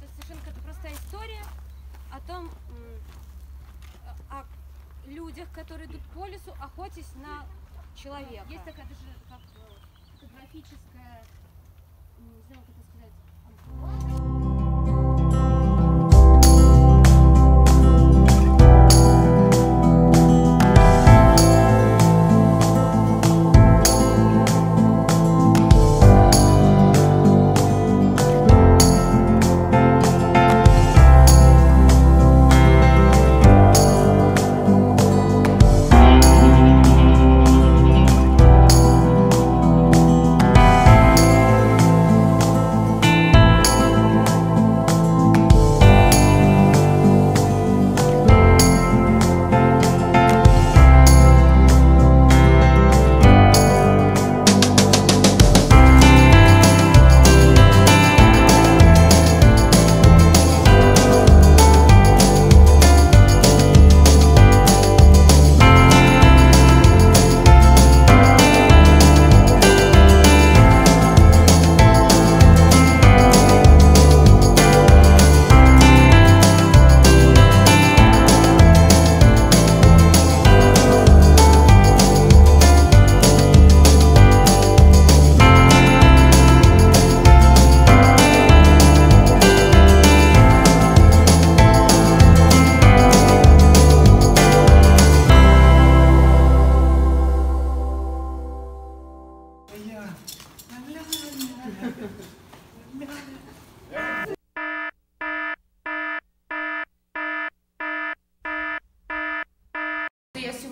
это совершенно простая история о том, о людях, которые идут по лесу, охотясь на человека. Есть такая даже как э, фотографическая, не знаю, как это сказать.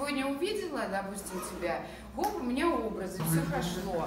Сегодня увидела, допустим, тебя, гоп, у меня образы, все прошло.